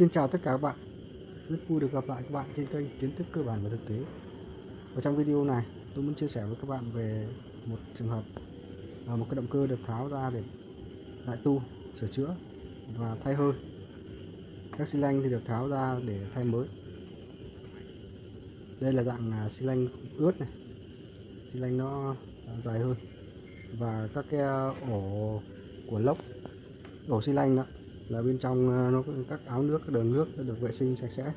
Xin chào tất cả các bạn. Rất vui được gặp lại các bạn trên kênh kiến thức cơ bản và thực tế. Và trong video này tôi muốn chia sẻ với các bạn về một trường hợp là Một cái động cơ được tháo ra để đại tu, sửa chữa và thay hơi. Các xi lanh thì được tháo ra để thay mới. Đây là dạng à, xi lanh ướt này. Xi lanh nó dài hơn Và các cái à, ổ của lốc Ổ xi lanh đó là bên trong ờ, nó các áo nước, các đường nước được vệ sinh sạch sẽ.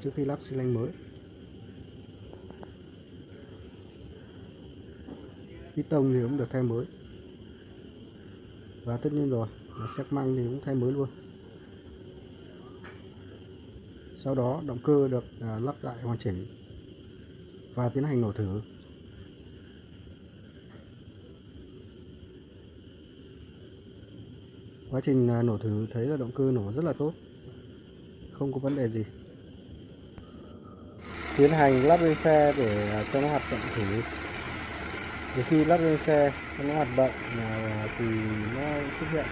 Trước khi lắp xi lanh mới. Piston thì cũng được thay mới. Và tất nhiên rồi, là xếp măng thì cũng thay mới luôn. Sau đó động cơ được ờ, lắp lại hoàn chỉnh và tiến hành nổ thử. Quá trình à, nổ thử thấy là động cơ nổ rất là tốt. Không có vấn đề gì. Tiến hành lắp lên xe để à, cho nó hoạt động thử. Thì khi lắp lên xe, cho nó hoạt động à, thì nó xuất hiện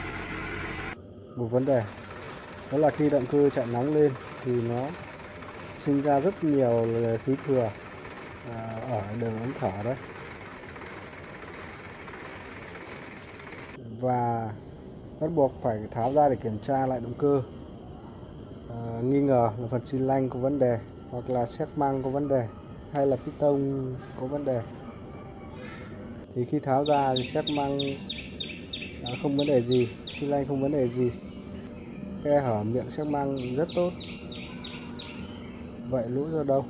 một vấn đề. Đó là khi động cơ chạy nóng lên thì nó sinh ra rất nhiều khí thừa ở đường ống thở đấy. Và bắt buộc phải tháo ra để kiểm tra lại động cơ. À, nghi ngờ là phần xi lanh có vấn đề hoặc là xét măng có vấn đề hay là piston có vấn đề. Thì khi tháo ra thì xét măng à, không vấn đề gì xi lanh không vấn đề gì. Khe hở miệng xét măng rất tốt. Vậy lũ ra đâu?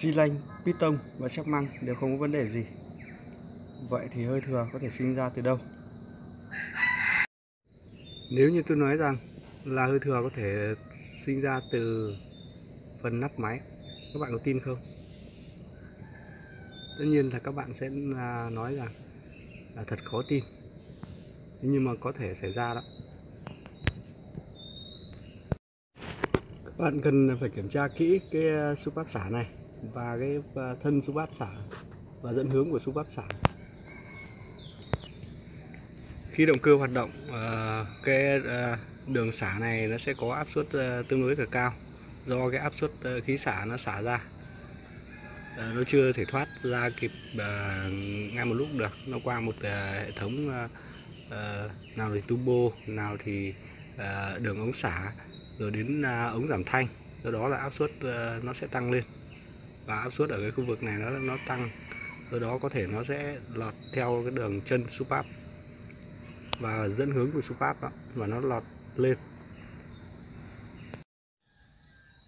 Xi lanh, piston và chắc măng đều không có vấn đề gì. Vậy thì hơi thừa có thể sinh ra từ đâu? Nếu như tôi nói rằng là hơi thừa có thể sinh ra từ phần nắp máy, các bạn có tin không? Tất nhiên là các bạn sẽ à, nói rằng là thật khó tin. Nhưng mà có thể xảy ra đó. Các bạn cần phải kiểm tra kỹ cái à, áp xả này và cái à, thân súp áp xả và dẫn hướng của súp áp xả. Khi động cơ hoạt động à, cái à, đường xả này nó sẽ có áp suất tương đối là cao do cái áp suất khí xả nó xả ra. Nó chưa thể thoát ra kịp ngay một lúc được. Nó qua một hệ thống nào thì turbo, nào thì đường ống xả, rồi đến ống giảm thanh. Do đó là áp suất nó sẽ tăng lên và áp suất ở cái khu vực này nó nó tăng. Từ đó có thể nó sẽ lọt theo cái đường chân supap và dẫn hướng của supap đó và nó lọt lên.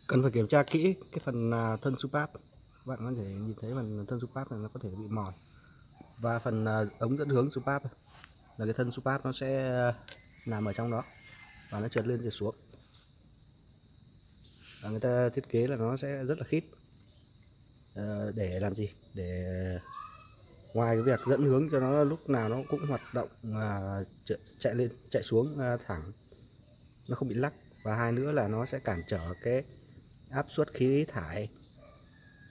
Cần phải kiểm tra kỹ cái phần à, thân supap, bạn có thể nhìn thấy phần thân supap này nó có thể bị mòn. Và phần à, ống dẫn hướng supap là cái thân supap nó sẽ à, nằm ở trong đó và nó trượt lên trượt xuống. Và người ta thiết kế là nó sẽ rất là khít. Ờ, để làm gì? Để, ngoài cái việc dẫn hướng cho nó, lúc nào nó cũng hoạt động mà chạy lên, chạy xuống à, thẳng, nó không bị lắc. Và hai nữa là nó sẽ cản trở cái áp suất khí thải.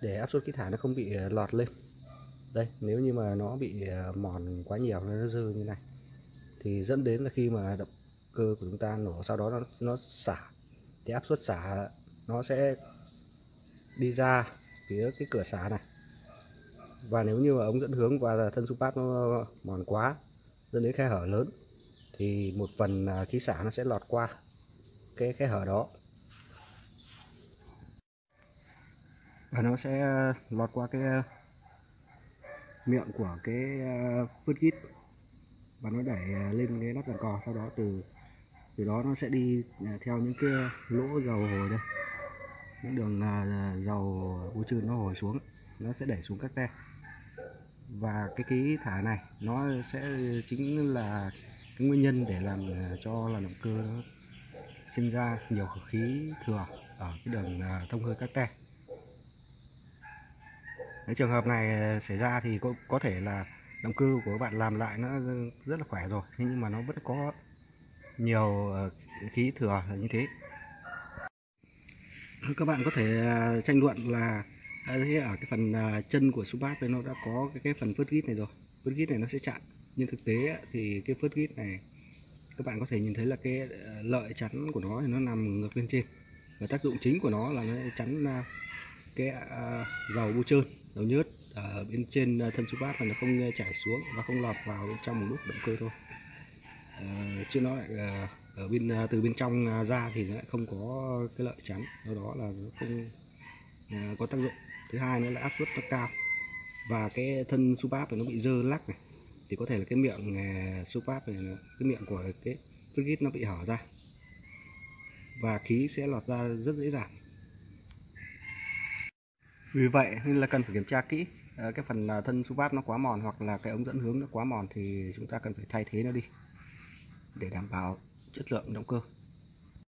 Để áp suất khí thải nó không bị à, lọt lên. Đây, nếu như mà nó bị à, mòn quá nhiều, nó dư như này, thì dẫn đến là khi mà động cơ của chúng ta nổ, sau đó nó nó xả. Thì áp suất xả nó sẽ đi ra phía cái cửa xả này. Và nếu như mà ống dẫn hướng và thân xúc bát nó mòn quá dẫn đến khe hở lớn thì một phần à, khí xả nó sẽ lọt qua cái khe hở đó. Và nó sẽ à, lọt qua cái à, miệng của cái à, gít và nó đẩy lên cái nắp dàn cò sau đó từ từ đó nó sẽ đi theo những cái lỗ dầu hồi đây những đường à, dầu bôi trơn nó hồi xuống nó sẽ đẩy xuống các te. Và cái khí thải này nó sẽ chính là cái nguyên nhân để làm à, cho là động cơ nó sinh ra nhiều khí thừa ở cái đường à, thông hơi các te. Cái trường hợp này xảy ra thì có, có thể là động cơ của bạn làm lại nó rất là khỏe rồi nhưng mà nó vẫn có nhiều khí thừa là như thế các bạn có thể à, tranh luận là à, ở cái phần à, chân của Subat đây nó đã có cái, cái phần phớt gít này rồi. Phớt gít này nó sẽ chặn. Nhưng thực tế thì cái phớt gít này các bạn có thể nhìn thấy là cái lợi chắn của nó thì nó nằm ngược lên trên. Và tác dụng chính của nó là nó chắn cái dầu bôi trơn dầu nhớt ở bên trên thân Subat và nó không chảy xuống và không lọt vào bên trong một lúc động cơ thôi. Ờ, chứ nó lại ở bên à, từ bên trong à, ra thì nó lại không có cái lợi chắn do đó là nó không à, có tác dụng. Thứ hai nữa là áp suất nó cao. Và cái thân supap này nó bị dơ lắc này. Thì có thể là cái miệng supap này cái miệng của cái frigid nó bị hở ra. Và khí sẽ lọt ra rất dễ dàng. Vì vậy nên là cần phải kiểm tra kỹ cái phần thân supap nó quá mòn hoặc là cái ống dẫn hướng nó quá mòn thì chúng ta cần phải thay thế nó đi để đảm bảo chất lượng động cơ.